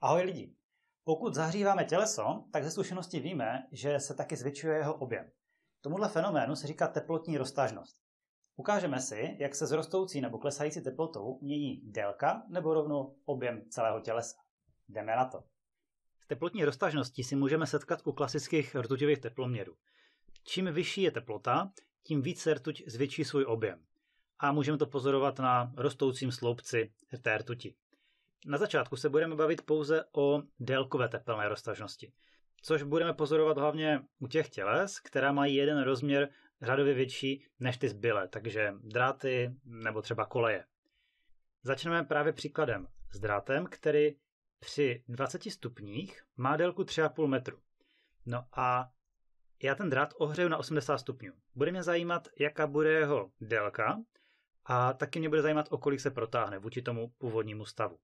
Ahoj lidi. Pokud zahříváme těleso, tak ze zkušenosti víme, že se taky zvětšuje jeho objem. Tomuhle fenoménu se říká teplotní roztažnost. Ukážeme si, jak se s rostoucí nebo klesající teplotou mění délka nebo rovnou objem celého tělesa. Jdeme na to. S teplotní roztažností si můžeme setkat u klasických rtuťových teploměrů. Čím vyšší je teplota, tím více rtuť zvětší svůj objem. A můžeme to pozorovat na rostoucím sloupci té rtuti. Na začátku se budeme bavit pouze o délkové tepelné roztažnosti, což budeme pozorovat hlavně u těch těles, která mají jeden rozměr řadově větší než ty zbylé, takže dráty nebo třeba koleje. Začneme právě příkladem s drátem, který při 20 stupních má délku 3,5 metru. No a já ten drát ohřeju na 80 stupňů. Bude mě zajímat, jaká bude jeho délka a taky mě bude zajímat, o kolik se protáhne vůči tomu původnímu stavu.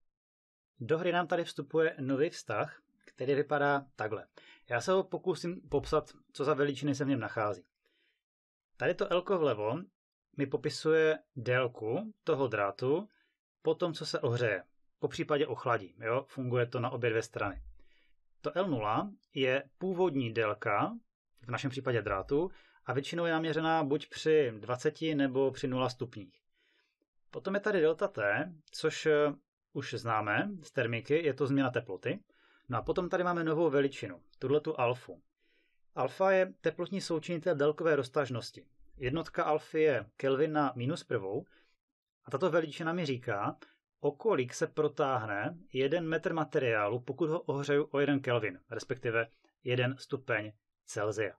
Do hry nám tady vstupuje nový vztah, který vypadá takhle. Já se ho pokusím popsat, co za veličiny se v něm nachází. Tady to L vlevo mi popisuje délku toho drátu po tom, co se ohřeje. Po případě ochladí. Jo? Funguje to na obě dvě strany. To L0 je původní délka, v našem případě drátu, a většinou je naměřená buď při 20 nebo při 0 stupních. Potom je tady delta T, což už známe z termiky, je to změna teploty. No a potom tady máme novou veličinu, tuhle tu alfu. Alfa je teplotní součinitel délkové roztažnosti. Jednotka alfy je Kelvin na minus prvou a tato veličina mi říká, o kolik se protáhne jeden metr materiálu, pokud ho ohřeju o jeden Kelvin, respektive jeden stupeň Celsia.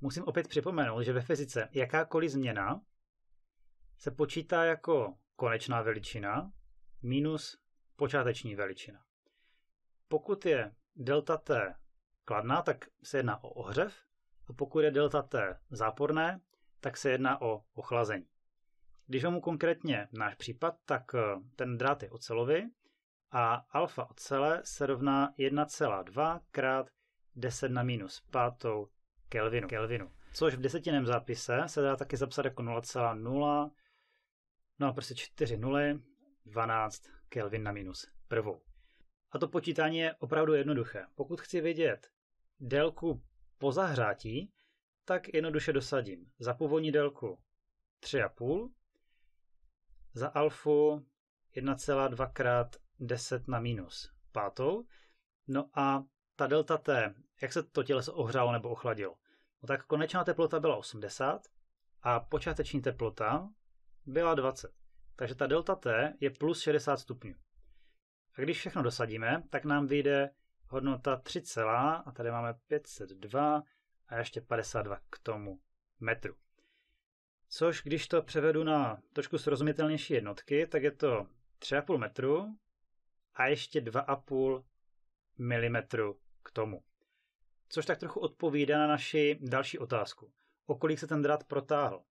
Musím opět připomenout, že ve fyzice jakákoliv změna se počítá jako konečná veličina minus počáteční veličina. Pokud je delta t kladná, tak se jedná o ohřev, a pokud je delta t záporné, tak se jedná o ochlazení. Když mu konkrétně náš případ, tak eh, ten drát je ocelový a alfa ocele se rovná 1,2 krát 10 na minus pátou Kelvinu. Kelvinu. Což v desetiném zápise se dá taky zapsat jako 0,0, no prostě 4 nuly, 12 Kelvin na minus prvou. A to počítání je opravdu jednoduché. Pokud chci vědět délku po zahřátí, tak jednoduše dosadím za původní délku 3,5, za alfu 1,2 krát 10 na minus pátou, no a ta delta T, jak se to těleso ohřálo nebo ochladilo? No tak konečná teplota byla 80 a počáteční teplota byla 20. Takže ta delta T je plus 60 stupňů. A když všechno dosadíme, tak nám vyjde hodnota 3, a tady máme 502 a ještě 52 k tomu metru. Což když to převedu na trošku srozumitelnější jednotky, tak je to 3,5 metru a ještě 2,5 mm k tomu. Což tak trochu odpovídá na naši další otázku. O kolik se ten drát protáhl?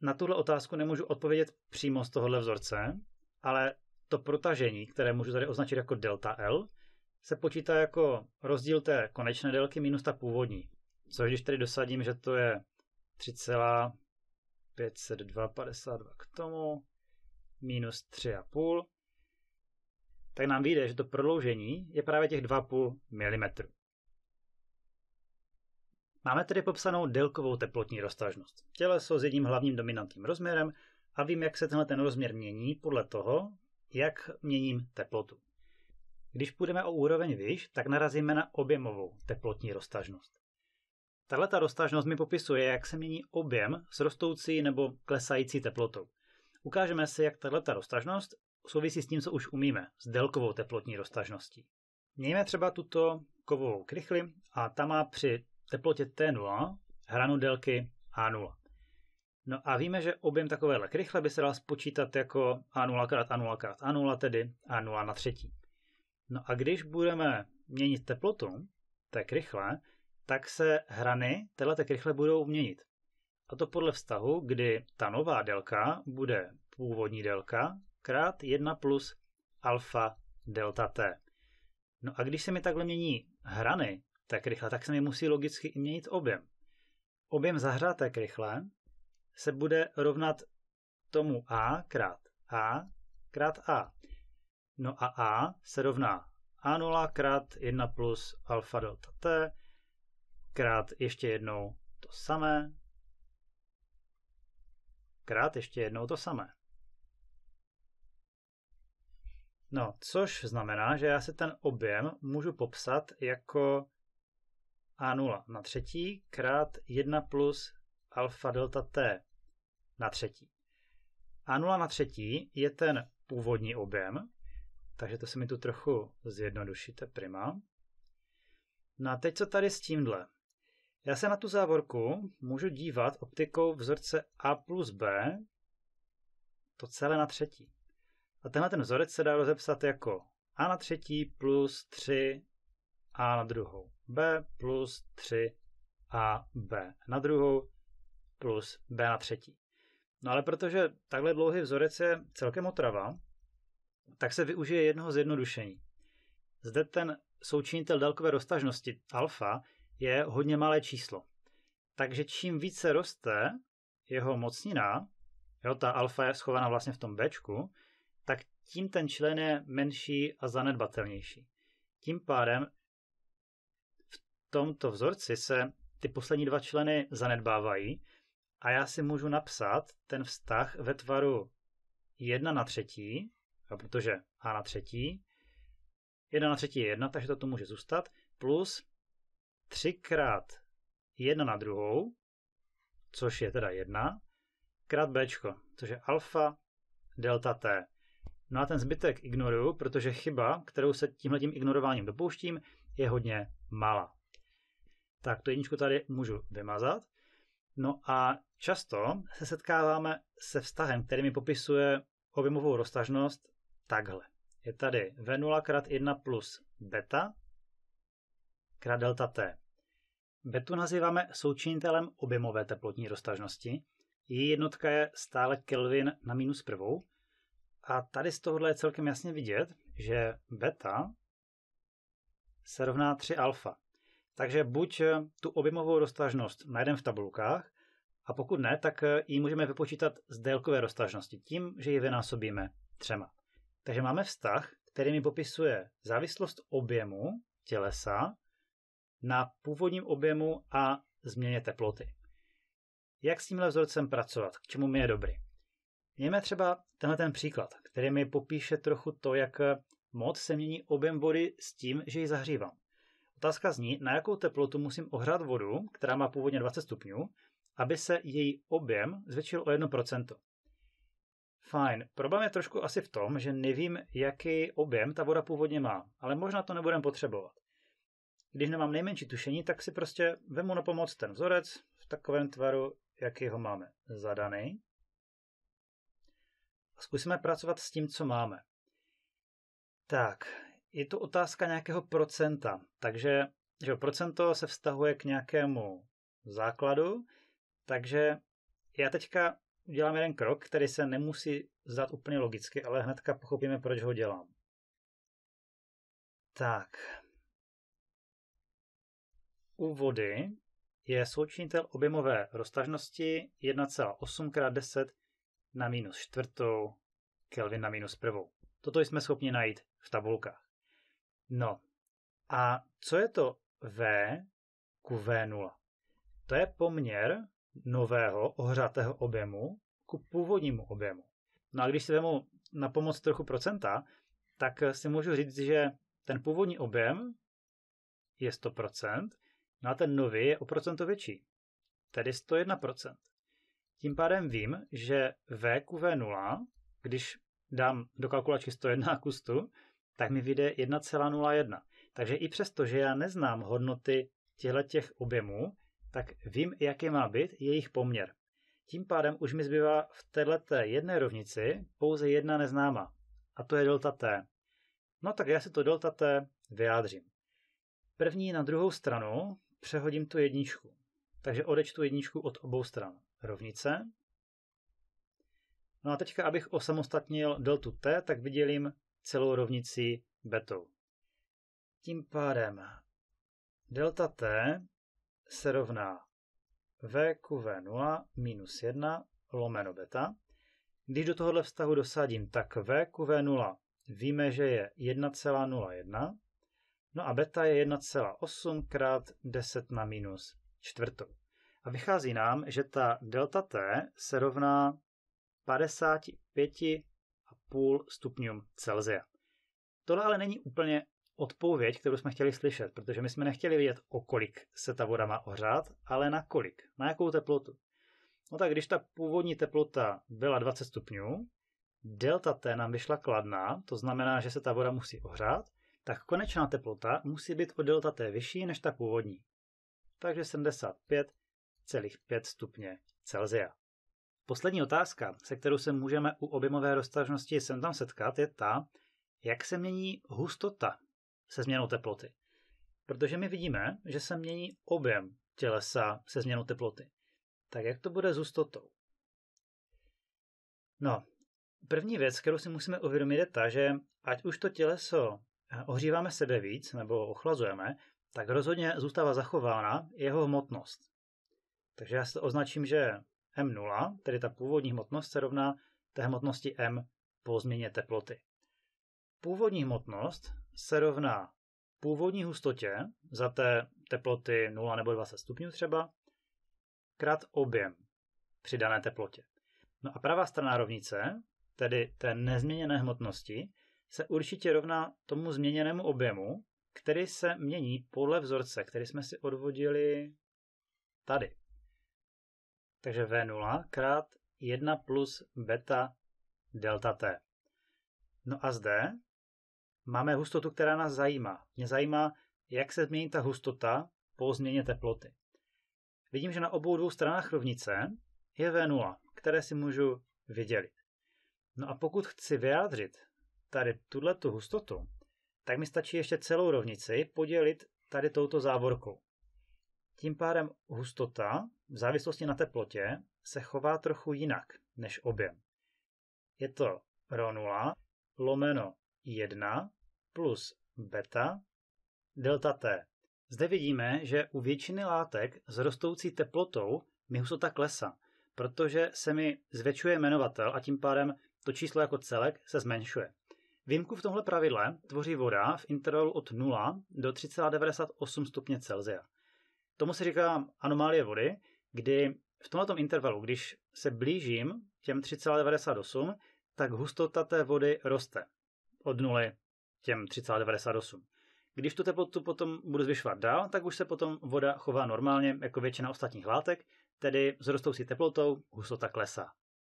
Na tuhle otázku nemůžu odpovědět přímo z tohohle vzorce, ale to protažení, které můžu tady označit jako delta L, se počítá jako rozdíl té konečné délky minus ta původní. Což když tady dosadím, že to je 3,502,52 k tomu, minus 3,5, tak nám vyjde, že to prodloužení je právě těch 2,5 mm. Máme tedy popsanou délkovou teplotní roztažnost. Těleso s jedním hlavním dominantním rozměrem a vím, jak se tenhle ten rozměr mění podle toho, jak měním teplotu. Když půjdeme o úroveň výš, tak narazíme na objemovou teplotní roztažnost. Tahle ta roztažnost mi popisuje, jak se mění objem s rostoucí nebo klesající teplotou. Ukážeme si, jak tahle ta roztažnost souvisí s tím, co už umíme, s délkovou teplotní roztažností. Mějme třeba tuto kovovou krychli a ta má při teplotě T0 hranu délky A0. No a víme, že objem takovéhle krychle by se dal spočítat jako A0 krát A0 krát A0, tedy A0 na třetí. No a když budeme měnit teplotu té krychle, tak se hrany této krychle budou měnit. A to podle vztahu, kdy ta nová délka bude původní délka krát 1 plus alfa delta t. No a když se mi takhle mění hrany tak rychle, tak se mi musí logicky měnit objem. Objem zahřáté krychle se bude rovnat tomu A krát A krát A. No a A se rovná A0 krát 1 plus alfa delta t krát ještě jednou to samé krát ještě jednou to samé. No, což znamená, že já si ten objem můžu popsat jako A0 na třetí krát 1 plus alfa delta t na třetí. A0 na třetí je ten původní objem, takže to se mi tu trochu zjednodušíte prima. No a teď co tady s tímhle? Já se na tu závorku můžu dívat optikou vzorce A plus B, to celé na třetí. A tenhle ten vzorec se dá rozepsat jako A na třetí plus 3 A na druhou, B plus 3 A B na druhou plus B na třetí. No ale protože takhle dlouhý vzorec je celkem otrava, tak se využije jednoho zjednodušení. Zde ten součinitel délkové roztažnosti alfa je hodně malé číslo. Takže čím více roste jeho mocnina, jo, ta alfa je schovaná vlastně v tom Bčku, tak tím ten člen je menší a zanedbatelnější. Tím pádem tomto vzorci se ty poslední dva členy zanedbávají a já si můžu napsat ten vztah ve tvaru 1 na třetí, protože a na třetí, 1 na třetí je 1, takže to tu může zůstat, plus 3 krát 1 na druhou, což je teda 1, krát b, což je alfa delta t. No a ten zbytek ignoruju, protože chyba, kterou se tímhletím ignorováním dopouštím, je hodně malá. Tak to jedničku tady můžu vymazat. No a často se setkáváme se vztahem, který mi popisuje objemovou roztažnost takhle. Je tady V0 krát 1 plus beta krát delta t. Betu nazýváme součinitelem objemové teplotní roztažnosti. Její jednotka je stále Kelvin na minus prvou. A tady z tohohle je celkem jasně vidět, že beta se rovná 3 alfa. Takže buď tu objemovou roztažnost najdeme v tabulkách, a pokud ne, tak ji můžeme vypočítat z délkové roztažnosti tím, že ji vynásobíme třema. Takže máme vztah, který mi popisuje závislost objemu tělesa na původním objemu a změně teploty. Jak s tímhle vzorcem pracovat? K čemu mi je dobrý? Mějme třeba tenhle ten příklad, který mi popíše trochu to, jak moc se mění objem vody s tím, že ji zahřívám. Otázka zní, na jakou teplotu musím ohřát vodu, která má původně 20 stupňů, aby se její objem zvětšil o 1%. Fajn. Problém je trošku asi v tom, že nevím, jaký objem ta voda původně má, ale možná to nebudem potřebovat. Když nemám nejmenší tušení, tak si prostě vemu na pomoc ten vzorec v takovém tvaru, jaký ho máme zadaný. A zkusíme pracovat s tím, co máme. Tak, je to otázka nějakého procenta, takže že procento se vztahuje k nějakému základu, takže já teďka udělám jeden krok, který se nemusí zdát úplně logicky, ale hnedka pochopíme, proč ho dělám. Tak. U vody je součinitel objemové roztažnosti 1,8 x 10 na minus čtvrtou Kelvin na minus prvou. Toto jsme schopni najít v tabulkách. No a co je to V ku V0? To je poměr nového ohřátého objemu ku původnímu objemu. No a když si vemu na pomoc trochu procenta, tak si můžu říct, že ten původní objem je 100%, no a ten nový je o procento větší, tedy 101%. Tím pádem vím, že V ku V0, když dám do kalkulačky 101 ku 100, tak mi vyjde 1,01. Takže i přesto, že já neznám hodnoty těchto objemů, tak vím, jaký má být jejich poměr. Tím pádem už mi zbývá v této jedné rovnici pouze jedna neznámá, a to je delta t. No tak já si to delta t vyjádřím. První na druhou stranu přehodím tu jedničku. Takže odečtu jedničku od obou stran rovnice. No a teďka, abych osamostatnil deltu t, tak vydělím celou rovnici betou. Tím pádem delta t se rovná v ku v0 minus 1 lomeno beta. Když do tohohle vztahu dosadím, tak v ku v0 víme, že je 1,01, no a beta je 1,8 krát 10 na minus čtvrtou. A vychází nám, že ta delta T se rovná 55,5 stupňům Celsia. Tohle ale není úplně odpověď, kterou jsme chtěli slyšet, protože my jsme nechtěli vědět, o kolik se ta voda má ohřát, ale na kolik, na jakou teplotu. No tak když ta původní teplota byla 20 stupňů, delta T nám vyšla kladná, to znamená, že se ta voda musí ohřát, tak konečná teplota musí být o delta T vyšší než ta původní. Takže 75,5 stupně Celsia. Poslední otázka, se kterou se můžeme u objemové roztažnosti sem tam setkat, je ta, jak se mění hustota se změnou teploty. Protože my vidíme, že se mění objem tělesa se změnou teploty. Tak jak to bude s hustotou? No, první věc, kterou si musíme uvědomit, je ta, že ať už to těleso ohříváme sebe víc nebo ochlazujeme, tak rozhodně zůstává zachována jeho hmotnost. Takže já to označím, že M0, tedy ta původní hmotnost, se rovná té hmotnosti M po změně teploty. Původní hmotnost se rovná původní hustotě za té teploty 0 nebo 20 stupňů třeba, krát objem při dané teplotě. No a pravá strana rovnice, tedy té nezměněné hmotnosti, se určitě rovná tomu změněnému objemu, který se mění podle vzorce, který jsme si odvodili tady. Takže V0 krát 1 plus beta delta t. No a zde máme hustotu, která nás zajímá. Mě zajímá, jak se změní ta hustota po změně teploty. Vidím, že na obou dvou stranách rovnice je V0, které si můžu vydělit. No a pokud chci vyjádřit tady tuto hustotu, tak mi stačí ještě celou rovnici podělit tady touto závorkou. Tím pádem hustota v závislosti na teplotě se chová trochu jinak než objem. Je to ρ 0 lomeno 1 plus beta delta t. Zde vidíme, že u většiny látek s rostoucí teplotou mi hustota klesá, protože se mi zvětšuje jmenovatel a tím pádem to číslo jako celek se zmenšuje. Výjimku v tomhle pravidle tvoří voda v intervalu od 0 do 3,98 stupně Celsia. Tomu se říká anomálie vody, kdy v tomto intervalu, když se blížím těm 3,98, tak hustota té vody roste od 0 těm 3,98. Když tu teplotu potom budu zvyšovat dál, tak už se potom voda chová normálně jako většina ostatních látek, tedy s rostoucí teplotou hustota klesá.